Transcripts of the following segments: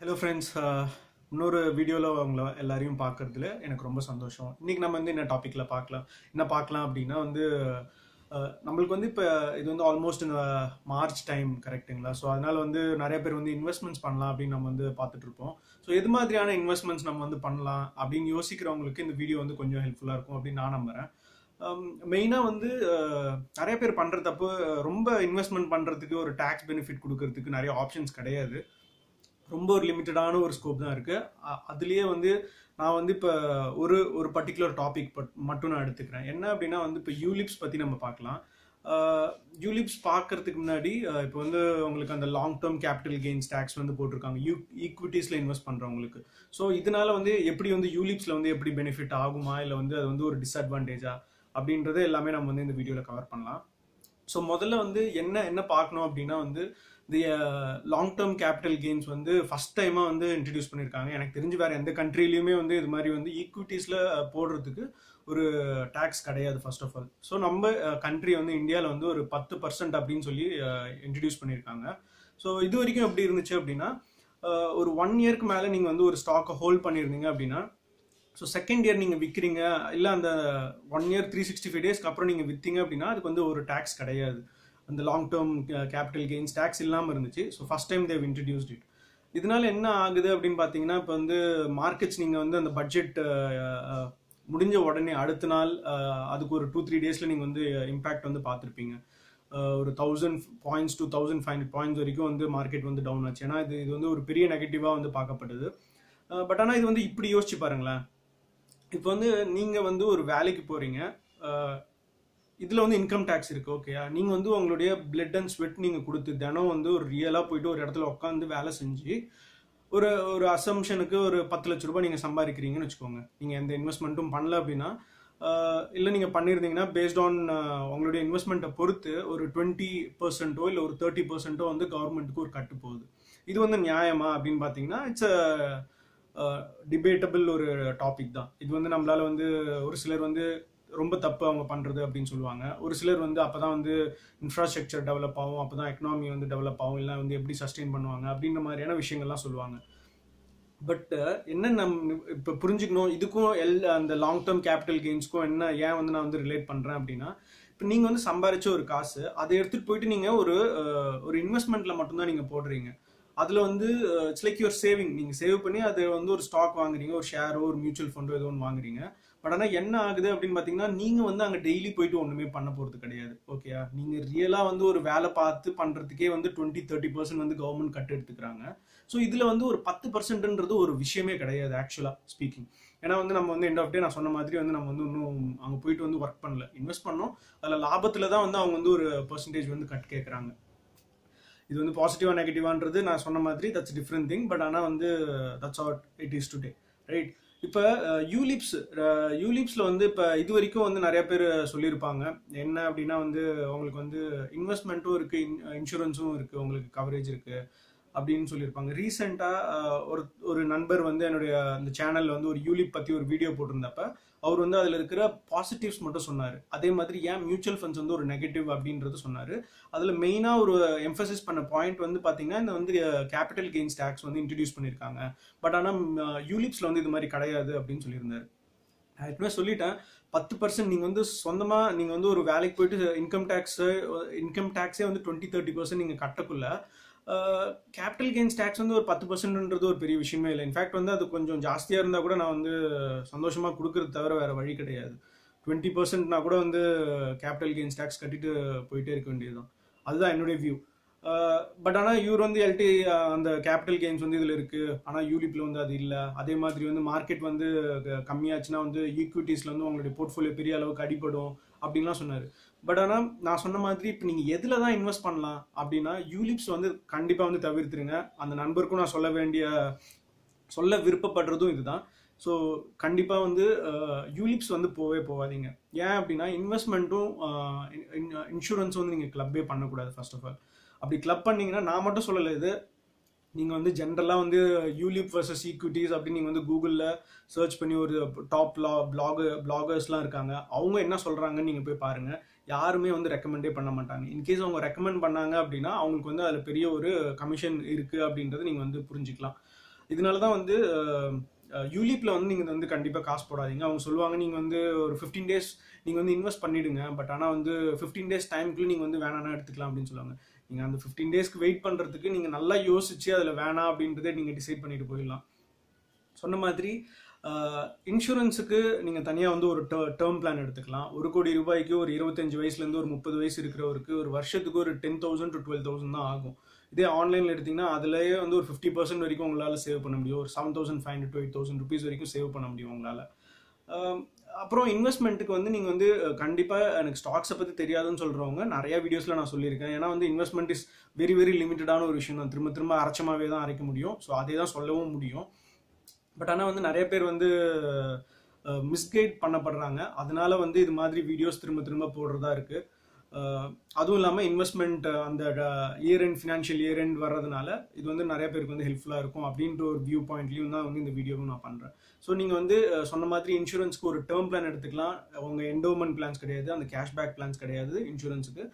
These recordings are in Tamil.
ஹலோ ஃப்ரெண்ட்ஸ் uh, இன்னொரு வீடியோவில் அவங்கள எல்லாரையும் பார்க்குறதுல எனக்கு ரொம்ப சந்தோஷம். இன்றைக்கி நம்ம வந்து என்ன டாப்பிக்கில் பார்க்கலாம்? என்ன பார்க்கலாம் அப்படின்னா வந்து uh, நம்மளுக்கு வந்து இப்போ இது வந்து ஆல்மோஸ்ட் இந்த மார்ச் டைம் கரெக்ட்டுங்களா ஸோ அதனால் வந்து நிறைய பேர் வந்து இன்வெஸ்ட்மெண்ட்ஸ் பண்ணலாம் அப்படின்னு நம்ம வந்து பார்த்துட்ருப்போம் ஸோ எது மாதிரியான இன்வெஸ்ட்மெண்ட்ஸ் நம்ம வந்து பண்ணலாம் அப்படின்னு யோசிக்கிறவங்களுக்கு இந்த வீடியோ வந்து கொஞ்சம் ஹெல்ப்ஃபுல்லாக இருக்கும் அப்படின்னு நான் நம்புகிறேன் மெயினாக um, வந்து uh, நிறைய பேர் பண்ணுற தப்பு ரொம்ப இன்வெஸ்ட்மெண்ட் பண்ணுறதுக்கு ஒரு டேக்ஸ் பெனிஃபிட் கொடுக்கறதுக்கு நிறைய ஆப்ஷன்ஸ் கிடையாது. ரொம்ப ஒரு லிமிட்டடான ஒரு ஸ்கோப் தான் இருக்குது அதுலேயே வந்து நான் வந்து இப்போ ஒரு ஒரு பர்டிகுலர் டாபிக் மட்டும் நான் எடுத்துக்கிறேன். என்ன அப்படின்னா வந்து இப்போ யூலிப்ஸ் பற்றி நம்ம பார்க்கலாம். யூலிப்ஸ் பார்க்கறதுக்கு முன்னாடி இப்போ வந்து உங்களுக்கு அந்த long term capital gains tax வந்து போட்டிருக்காங்க. யூ ஈக்விட்டிஸில் இன்வெஸ்ட் பண்ணுறவங்களுக்கு ஸோ இதனால வந்து எப்படி வந்து யூலிப்ஸில் வந்து எப்படி பெனிஃபிட் ஆகுமா? இல்லை வந்து அது வந்து ஒரு டிஸ்அட்வான்டேஜா அப்படின்றத எல்லாமே நம்ம வந்து இந்த வீடியோவில் கவர் பண்ணலாம். ஸோ முதல்ல வந்து என்ன என்ன பார்க்கணும் அப்படின்னா வந்து the long term capital gains வந்து ஃபஸ்ட் டைமாக வந்து இன்ட்ரடியூஸ் பண்ணியிருக்காங்க எனக்கு தெரிஞ்சு வேற எந்த கண்ட்ரிலையுமே வந்து இது மாதிரி வந்து ஈக்விட்டிஸில் uh, போடுறதுக்கு ஒரு டேக்ஸ் கிடையாது ஃபர்ஸ்ட் ஆஃப் ஆல் ஸோ நம்ம uh, கண்ட்ரி வந்து இந்தியாவில் வந்து ஒரு பத்து பர்சன்ட் அப்படின்னு சொல்லி uh, இன்ட்ரடியூஸ் பண்ணியிருக்காங்க ஸோ இது வரைக்கும் எப்படி இருந்துச்சு அப்படின்னா ஒரு ஒன் இயர்க்கு மேலே நீங்கள் வந்து ஒரு ஸ்டாக்கை ஹோல்ட் பண்ணியிருந்தீங்க அப்படின்னா ஸோ செகண்ட் இயர் நீங்கள் விற்கிறீங்க இல்லை அந்த one year three sixty five டேஸ்க்கு அப்புறம் நீங்கள் விற்றீங்க அப்படின்னா அதுக்கு வந்து ஒரு டேக்ஸ் கிடையாது. அந்த long term capital gains tax இல்லாமல் இருந்துச்சு. So first time they introduced it இதனால என்ன ஆகுது அப்படின்னு பார்த்தீங்கன்னா இப்போ வந்து மார்க்கெட்ஸ் நீங்கள் வந்து அந்த பட்ஜெட் முடிஞ்ச உடனே அடுத்த நாள் அதுக்கு ஒரு டூ த்ரீ டேஸில் நீங்கள் வந்து இம்பேக்ட் வந்து பார்த்துருப்பீங்க ஒரு thousand points two thousand five hundred points வரைக்கும் வந்து மார்க்கெட் வந்து டவுன் ஆச்சு. ஏன்னா இது இது வந்து ஒரு பெரிய நெகட்டிவாக வந்து பார்க்கப்பட்டது. பட் ஆனால் இது வந்து இப்படி யோசிச்சு பாருங்களேன். இப்போ வந்து நீங்கள் வந்து ஒரு வேலைக்கு போகிறீங்க இதில் வந்து இன்கம் டேக்ஸ் இருக்குது ஓகேயா நீங்கள் வந்து உங்களுடைய பிளட் அண்ட் ஸ்வெட் நீங்கள் கொடுத்து தினம் வந்து ஒரு ரியலாக போயிட்டு ஒரு இடத்துல உட்காந்து வேலை செஞ்சு ஒரு ஒரு அசம்ஷனுக்கு ஒரு பத்து லட்ச ரூபாய் நீங்கள் சம்பாதிக்கிறீங்கன்னு வச்சுக்கோங்க. நீங்கள் எந்த இன்வெஸ்ட்மெண்ட்டும் பண்ணல அப்படின்னா இல்லை நீங்கள் பண்ணியிருந்தீங்கன்னா பேஸ்ட் ஆன் உங்களுடைய இன்வெஸ்ட்மெண்ட்டை பொறுத்து ஒரு டுவெண்ட்டி பர்சன்ட்டோ இல்லை ஒரு தேர்ட்டி பர்சன்ட்டோ வந்து கவர்மெண்ட்டுக்கு ஒரு கட்டு போகுது இது வந்து நியாயமா அப்படின்னு பார்த்தீங்கன்னா இட்ஸ் டிபேட்டபிள் ஒரு டாபிக் தான். இது வந்து நம்மளால வந்து ஒரு சிலர் வந்து ரொம்ப தப்பு அவங்க பண்ணுறது அப்படின்னு சொல்லுவாங்க. ஒரு சிலர் வந்து அப்போ தான் வந்து இன்ஃப்ராஸ்ட்ரக்சர் டெவலப் ஆகும் அப்போ தான் எக்கனாமி வந்து டெவலப் ஆகும் இல்லை வந்து எப்படி சஸ்டெயின் பண்ணுவாங்க அப்படின்ற மாதிரியான விஷயங்கள்லாம் சொல்லுவாங்க. பட் என்ன நம் இப்போ புரிஞ்சுக்கணும் இதுக்கும் எல் அந்த லாங் டேர்ம் கேபிட்டல் கெயின்ஸ்க்கும் என்ன ஏன் வந்து நான் வந்து ரிலேட் பண்ணுறேன் அப்படின்னா இப்போ நீங்கள் வந்து சம்பாரிச்ச ஒரு காசு அதை எடுத்துகிட்டு போயிட்டு நீங்கள் ஒரு ஒரு இன்வெஸ்ட்மெண்ட்டில் மட்டும்தான் நீங்கள் போடுறீங்க. அதில் வந்து இட்ஸ் லைக் யுவர் சேவிங் நீங்கள் சேவ் பண்ணி அது வந்து ஒரு ஸ்டாக் வாங்குறீங்க ஒரு ஷேரோ ஒரு மியூச்சுவல் ஃபண்டோ ஏதோ ஒன்று வாங்குறீங்க. பட் ஆனால் என்ன ஆகுது அப்படின்னு பார்த்தீங்கன்னா நீங்கள் வந்து அங்கே டெய்லி போயிட்டு ஒன்றுமே பண்ண போகிறது கிடையாது. ஓகேயா நீங்கள் ரியலாக வந்து ஒரு வேலை பார்த்து பண்ணுறதுக்கே வந்து டுவெண்ட்டி தேர்ட்டி பர்சன்ட் வந்து கவர்மெண்ட் கட் எடுத்துக்கிறாங்க. ஸோ இதில் வந்து ஒரு பத்து பர்சன்ட்ன்றது ஒரு விஷயமே கிடையாது ஆக்சுவலாக ஸ்பீக்கிங் ஏன்னா வந்து நம்ம வந்து எண்ட் ஆஃப் டே நான் சொன்ன மாதிரி வந்து நம்ம வந்து இன்னும் அங்கே போயிட்டு வந்து ஒர்க் பண்ணல. இன்வெஸ்ட் பண்ணோம். அதில் லாபத்தில் தான் வந்து அவங்க வந்து ஒரு பர்சன்டேஜ் வந்து கட் கேட்குறாங்க இது வந்து பாசிட்டிவா நெகட்டிவான்றது நான் சொன்ன மாதிரி தட்ஸ் டிஃப்ரெண்ட் திங் பட் ஆனால் வந்து that's odd it is today right இப்போ யூலிப்ஸ் யூலிப்ஸில் வந்து இப்போ இது வரைக்கும் வந்து நிறைய பேர் சொல்லியிருப்பாங்க. என்ன அப்படின்னா வந்து உங்களுக்கு வந்து இன்வெஸ்ட்மெண்ட்டும் இருக்குது இன் uh, இன்சூரன்ஸும் இருக்குது உங்களுக்கு கவரேஜ் இருக்குது அப்படின்னு சொல்லியிருப்பாங்க. ரீசெண்டாக uh, ஒரு ஒரு நண்பர் வந்து என்னுடைய அந்த சேனலில் வந்து ஒரு யூலிப் பற்றி ஒரு வீடியோ போட்டிருந்தப்ப அவர் வந்து அதில் இருக்கிற பாசிட்டிவ்ஸ் மட்டும் சொன்னார். அதே மாதிரி ஏன் மியூச்சுவல் ஃபண்ட்ஸ் வந்து ஒரு நெகட்டிவ் அப்படின்றது சொன்னார். அதில் மெயினாக ஒரு எம்ஃபசிஸ் பண்ண பாயிண்ட் வந்து பார்த்தீங்கன்னா இந்த வந்து கேபிட்டல் கெயின்ஸ் டேக்ஸ் வந்து இன்ட்ரடியூஸ் பண்ணியிருக்காங்க பட் ஆனால் யூலிப்ஸில் வந்து இது மாதிரி கிடையாது அப்படின்னு சொல்லியிருந்தார். நான் ஏற்கனவே சொல்லிட்டேன். பத்து பர்சன்ட் நீங்கள் வந்து சொந்தமாக நீங்கள் வந்து ஒரு வேலைக்கு போயிட்டு இன்கம் டேக்ஸு இன்கம் டேக்ஸே வந்து டுவெண்ட்டி தேர்ட்டி பர்சன்ட் நீங்கள் கட்டக்குள்ள கேபிட்டல் கெயின்ஸ் டேக்ஸ் வந்து ஒரு பத்து பர்சன்ட்ன்றது ஒரு பெரிய விஷயமே இல்லை. இன்ஃபேக்ட் வந்து அது கொஞ்சம் ஜாஸ்தியாக இருந்தால் கூட நான் வந்து சந்தோஷமாக கொடுக்கறது தவிர வேறு வழி கிடையாது. டுவெண்ட்டி பர்சன்ட்னா கூட வந்து கேபிட்டல் கெயின்ஸ் டேக்ஸ் கட்டிட்டு போயிட்டே இருக்க வேண்டியதுதான். அதுதான் என்னுடைய வியூ பட் ஆனால் இவர் வந்து எல்டி அந்த கேபிட்டல் கெயின்ஸ் வந்து இதில் இருக்குது ஆனால் யூலிப்பில் வந்து அது இல்லை. அதே மாதிரி வந்து மார்க்கெட் வந்து க- கம்மியாச்சுன்னா வந்து ஈக்விட்டிஸில் வந்து உங்களுடைய போர்ட்ஃபோலியோ பெரிய அளவுக்கு அடிபடும் அப்படின்லாம் சொன்னார். பட் ஆனால் நான் சொன்ன மாதிரி இப்போ நீங்கள் எதில் தான் இன்வெஸ்ட் பண்ணலாம் அப்படின்னா யூலிப்ஸ் வந்து கண்டிப்பாக வந்து தவிர்த்துருங்க. அந்த நண்பருக்கும் நான் சொல்ல வேண்டிய சொல்ல விருப்பப்படுறதும் இதுதான். ஸோ கண்டிப்பாக வந்து யூலிப்ஸ் வந்து போவே போகாதீங்க. ஏன் அப்படின்னா இன்வெஸ்ட்மெண்ட்டும் இன்சூரன்ஸும் வந்து நீங்கள் கிளப்பே பண்ணக்கூடாது ஃபர்ஸ்ட் ஆஃப் ஆல் அப்படி கிளப் பண்ணீங்கன்னா நான் மட்டும் சொல்லலை இது நீங்கள் வந்து ஜென்ரலாக வந்து யூலிப் வர்சஸ் ஈக்விட்டிஸ் அப்படின்னு நீங்கள் வந்து கூகுளில் சர்ச் பண்ணி ஒரு டாப் லா பிளாகு பிளாகர்ஸ்லாம் இருக்காங்க. அவங்க என்ன சொல்கிறாங்கன்னு நீங்கள் போய் பாருங்கள் யாருமே வந்து ரெக்கமெண்டே பண்ண மாட்டாங்க. இன்கேஸ் அவங்க ரெக்கமெண்ட் பண்ணாங்க அப்படின்னா அவங்களுக்கு வந்து அதில் பெரிய ஒரு கமிஷன் இருக்குது அப்படின்றத நீங்கள் வந்து புரிஞ்சுக்கலாம். இதனால தான் வந்து யூலிப்பில் வந்து நீங்கள் வந்து கண்டிப்பாக காசு போடாதீங்க. அவங்க சொல்லுவாங்க நீங்கள் வந்து ஒரு ஃபிஃப்டீன் டேஸ் நீங்கள் வந்து இன்வெஸ்ட் பண்ணிவிடுங்க பட் ஆனால் வந்து ஃபிஃப்டீன் டேஸ் டைம்க்குள்ளே நீங்கள் வந்து வேணாம்னா எடுத்துக்கலாம் அப்படின்னு சொல்லுவாங்க. நீங்கள் அந்த ஃபிஃப்டீன் டேஸ்க்கு வெயிட் பண்ணுறதுக்கு நீங்கள் நல்லா யோசிச்சு அதில் வேணாம் அப்படின்றதே நீங்கள் டிசைட் பண்ணிட்டு போயிடலாம். சொன்ன மாதிரி இன்சூரன்ஸுக்கு நீங்கள் தனியாக வந்து ஒரு டேர்ம் பிளான் எடுத்துக்கலாம். ஒரு கோடி ரூபாய்க்கு ஒரு இருபத்தஞ்சு வயசுலேருந்து ஒரு முப்பது வயசு இருக்கிறவருக்கு ஒரு வருஷத்துக்கு ஒரு ten thousand to twelve thousand தான் ஆகும். இதே ஆன்லைனில் எடுத்திங்கன்னா அதுலேயே வந்து ஒரு ஃபிஃப்டி பர்சன்ட் வரைக்கும் உங்களால் சேவ் பண்ண முடியும். ஒரு seven thousand five hundred to eight thousand rupees வரைக்கும் சேவ் பண்ண முடியும் உங்களால். அப்புறம் இன்வெஸ்ட்மெண்ட்டுக்கு வந்து நீங்கள் வந்து கண்டிப்பாக எனக்கு ஸ்டாக்ஸை பற்றி தெரியாதுன்னு சொல்கிறவங்க நிறைய வீடியோஸில் நான் சொல்லியிருக்கேன். ஏன்னா வந்து இன்வெஸ்ட்மெண்ட் இஸ் வெரி வெரி லிமிட்டடான ஒரு விஷயம் தான். திரும்ப திரும்ப அரைச்சமாகவே தான் அரைக்க முடியும். ஸோ அதே தான் சொல்லவும் முடியும். பட் ஆனால் வந்து நிறைய பேர் வந்து மிஸ்கைட் பண்ணப்படுறாங்க. அதனால வந்து இது மாதிரி வீடியோஸ் திரும்ப திரும்ப போடுறதா இருக்குது அதுவும் இல்லாமல் இன்வெஸ்ட்மெண்ட் அந்த year end financial year end வர்றதுனால இது வந்து நிறைய பேருக்கு வந்து ஹெல்ப்ஃபுல்லாக இருக்கும். அப்படின்ற ஒரு வியூ பாயிண்ட்லையும் தான் வந்து இந்த வீடியோவும் நான் பண்ணுறேன் ஸோ நீங்கள் வந்து சொன்ன மாதிரி இன்சூரன்ஸ்க்கு ஒரு டேர்ம் பிளான் எடுத்துக்கலாம். உங்கள் என்டோமெண்ட் பிளான்ஸ் கிடையாது. அந்த கேஷ்பேக் பிளான்ஸ் கிடையாது இன்சூரன்ஸுக்கு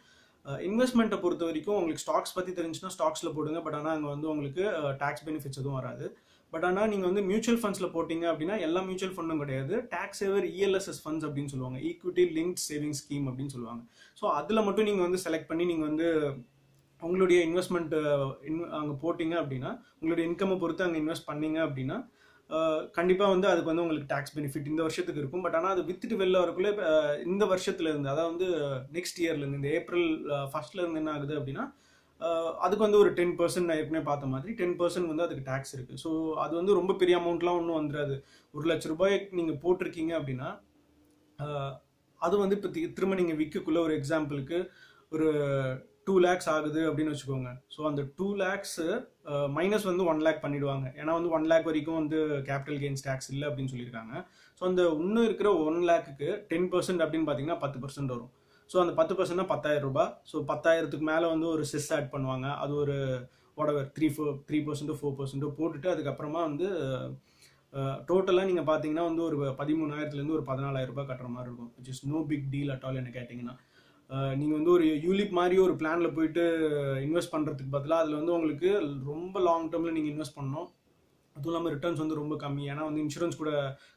இன்வெஸ்ட்மெண்ட்டை பொறுத்த வரைக்கும் உங்களுக்கு ஸ்டாக்ஸ் பற்றி தெரிஞ்சுன்னா ஸ்டாக்ஸில் போடுங்க. பட் ஆனால் அங்கே வந்து உங்களுக்கு டேக்ஸ் பெனிஃபிட்ஸ் எதுவும் வராது. பட் ஆனால் நீங்கள் வந்து மியூச்சுவல் ஃபண்ட்ஸில் போட்டிங்க அப்படின்னா எல்லா மியூச்சுவல் ஃபண்டும் கிடையாது. டேக்ஸ் சேவர் இஎல்எஸ்எஸ் ஃபண்ட்ஸ் அப்படின்னு சொல்லுவாங்க. ஈக்விட்டி லிங்க் சேவிங் ஸ்கீம் அப்படின்னு சொல்லுவாங்க. ஸோ அதில் மட்டும் நீங்கள் வந்து செலக்ட் பண்ணி நீங்கள் வந்து உங்களுடைய இன்வெஸ்ட்மெண்ட் இன் அங்கே போட்டிங்க அப்படின்னா உங்களுடைய இன்கம்மை பொறுத்து அங்கே இன்வெஸ்ட் பண்ணீங்க அப்படின்னா கண்டிப்பாக வந்து அதுக்கு வந்து உங்களுக்கு டேக்ஸ் பெனிஃபிட் இந்த வருஷத்துக்கு இருக்கும். பட் ஆனால் அது வித்துட்டு வெளில வரக்குள்ளே இந்த வருஷத்துலேருந்து அதாவது வந்து நெக்ஸ்ட் இயர்லேருந்து இந்த ஏப்ரல் ஃபர்ஸ்ட்ல இருந்து என்ன ஆகுது அப்படின்னா அதுக்கு வந்து ஒரு டென் பர்சன்ட் நான் ஏற்கனவே பார்த்த மாதிரி டென் பர்சன்ட் வந்து அதுக்கு டேக்ஸ் இருக்குது ஸோ அது வந்து ரொம்ப பெரிய அமௌண்ட்லாம் ஒன்றும் வந்துடாது ஒரு லட்ச ரூபாய் நீங்கள் போட்டிருக்கீங்க அப்படின்னா அது வந்து இப்போ திரும்ப நீங்கள் விற்கக்குள்ள ஒரு எக்ஸாம்பிளுக்கு ஒரு டூ லேக்ஸ் ஆகுது அப்படின்னு வச்சுக்கோங்க. ஸோ அந்த டூ லேக்ஸ் மைனஸ் வந்து ஒன் லேக் பண்ணிடுவாங்க. ஏன்னா வந்து ஒன் லேக் வரைக்கும் வந்து கேபிட்டல் கெயின்ஸ் டேக்ஸ் இல்லை அப்படின்னு சொல்லியிருக்காங்க. ஸோ அந்த இன்னும் இருக்கிற ஒன் லேக்குக்கு டென் பர்சன்ட் அப்படின்னு பார்த்தீங்கன்னா பத்து பர்சன்ட் வரும். ஸோ அந்த பத்து பர்சன்ட்னா பத்தாயிரம் ரூபாய். ஸோ பத்தாயிரத்துக்கு மேலே வந்து ஒரு செஸ் ஆட் பண்ணுவாங்க. அது ஒரு ஒடவர் த்ரீ ஃபோர் த்ரீ பர்சன்ட்டோ ஃபோர் பர்சன்ட்டோ போட்டுட்டு அதுக்கப்புறமா வந்து டோட்டலாக நீங்கள் பார்த்தீங்கன்னா வந்து ஒரு பதிமூணாயிரத்துலேருந்து ஒரு பதினாலாயிரம் ரூபாய் கட்டுற மாதிரி இருக்கும். Which is no big deal at all என்ன கேட்டிங்கன்னா. நீங்கள் வந்து ஒரு யூலிப் மாதிரி ஒரு பிளானில் போயிட்டு இன்வெஸ்ட் பண்ணுறதுக்கு பதிலாக அதில் வந்து உங்களுக்கு ரொம்ப லாங் டேர்மில் நீங்கள் இன்வெஸ்ட் பண்ணணும். அதுவும் இல்லாமல் ரிட்டர்ன்ஸ் வந்து ரொம்ப கம்மி. ஏன்னா வந்து இன்சூரன்ஸ் கூட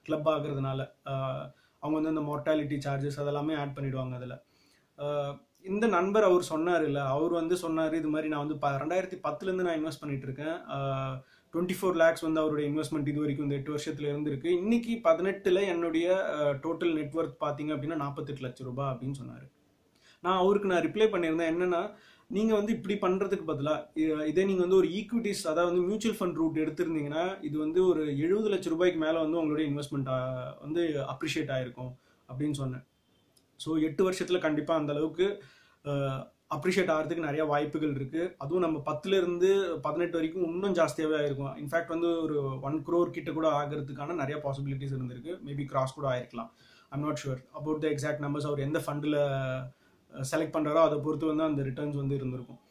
கிளப் ஆகுறதுனால அவங்க வந்து அந்த மோர்டாலிட்டி சார்ஜஸ் அதெல்லாமே ஆட் பண்ணிடுவாங்க அதில். இந்த நண்பர் அவர் சொன்னார் இல்லை அவர் வந்து சொன்னார் இது மாதிரி நான் வந்து ப ரெண்டாயிரத்தி பத்துலேருந்து நான் இன்வெஸ்ட் பண்ணிட்டு இருக்கேன். டுவெண்ட்டி ஃபோர் லேக்ஸ் வந்து அவருடைய இன்வெஸ்ட்மெண்ட் இது வரைக்கும் இந்த எட்டு வருஷத்துல இருந்திருக்கு. இன்னைக்கு பதினெட்டில் என்னுடைய டோட்டல் நெட்ஒர்க் பார்த்தீங்க அப்படின்னா நாற்பத்தெட்டு லட்சம் ரூபாய் அப்படின்னு சொன்னார். நான் அவருக்கு நான் ரிப்ளை பண்ணியிருந்தேன். என்னன்னா நீங்கள் வந்து இப்படி பண்ணுறதுக்கு பதிலாக இதே நீங்கள் வந்து ஒரு ஈக்விட்டிஸ் அதாவது வந்து மியூச்சுவல் ஃபண்ட் ரூட் எடுத்திருந்தீங்கன்னா இது வந்து ஒரு எழுபது லட்ச ரூபாய்க்கு மேலே வந்து உங்களுடைய இன்வெஸ்ட்மெண்ட் வந்து அப்ரிஷியேட் ஆகிருக்கும் அப்படின்னு சொன்னேன். ஸோ எட்டு வருஷத்தில் கண்டிப்பாக அந்த அளவுக்கு அப்ரிஷியேட் ஆகிறதுக்கு நிறைய வாய்ப்புகள் இருக்குது அதுவும் நம்ம பத்துலேருந்து பதினெட்டு வரைக்கும் இன்னும் ஜாஸ்தியாகவே இருக்கும் இன்ஃபேக்ட் வந்து ஒரு ஒன் க்ரோர் கிட்ட கூட ஆகிறதுக்கான நிறைய பாசிபிலிட்டிஸ் இருந்திருக்கு. மேபி கிராஸ் கூட ஆயிருக்கலாம். I'm not sure about the exact numbers அவர் எந்த ஃபண்டில் செலக்ட் பண்ணுறாரோ அதை பொறுத்து வந்து அந்த ரிட்டர்ன்ஸ் வந்து இருந்திருக்கும்.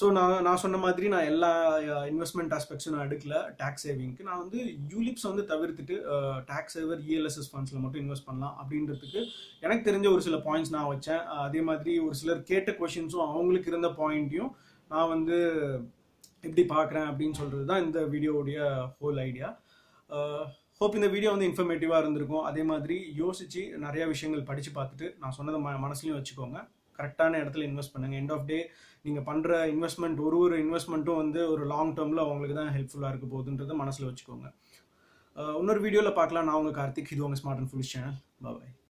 ஸோ நான் நான் சொன்ன மாதிரி நான் எல்லா இன்வெஸ்ட்மெண்ட் ஆஸ்பெக்ட்ஸும் நான் எடுக்கல. டேக்ஸ் சேவிங்க்கு நான் வந்து யூலிப்ஸ் வந்து தவிர்த்துட்டு டேக்ஸ் சேவர் இஎல்எஸ்எஸ் ஃபண்ட்ஸில் மட்டும் இன்வெஸ்ட் பண்ணலாம் அப்படின்றதுக்கு எனக்கு தெரிஞ்ச ஒரு சில பாயிண்ட்ஸ் நான் வச்சேன். அதே மாதிரி ஒரு சிலர் கேட்ட கொஷின்ஸும் அவங்களுக்கு இருந்த பாயிண்ட்டையும் நான் வந்து எப்படி பார்க்குறேன் அப்படின்னு சொல்கிறது தான் இந்த வீடியோவுடைய ஹோல் ஐடியா ஹோப் இந்த வீடியோ வந்து இன்ஃபர்மேட்டிவாக இருந்திருக்கும். அதே மாதிரி யோசித்து நிறையா விஷயங்கள் படித்து பார்த்துட்டு நான் சொன்னதை ம மனசுலையும் வச்சுக்கோங்க. கரெக்டான இடத்துல இன்வெஸ்ட் பண்ணுங்க. எண்ட் ஆஃப் டே நீங்கள் பண்ணுற இன்வெஸ்ட்மெண்ட் ஒரு ஒரு இன்வெஸ்ட்மெண்ட்டும் வந்து ஒரு லாங் டேர்மில் அவங்களுக்கு தான் ஹெல்ப்ஃபுல்லாக இருக்க போகுதுன்றதை மனசில் வச்சுக்கோங்க. இன்னொரு வீடியோவில் பார்க்கலாம். நான் உங்கள் கார்த்திக். இது உங்கள் smart and fools channel bye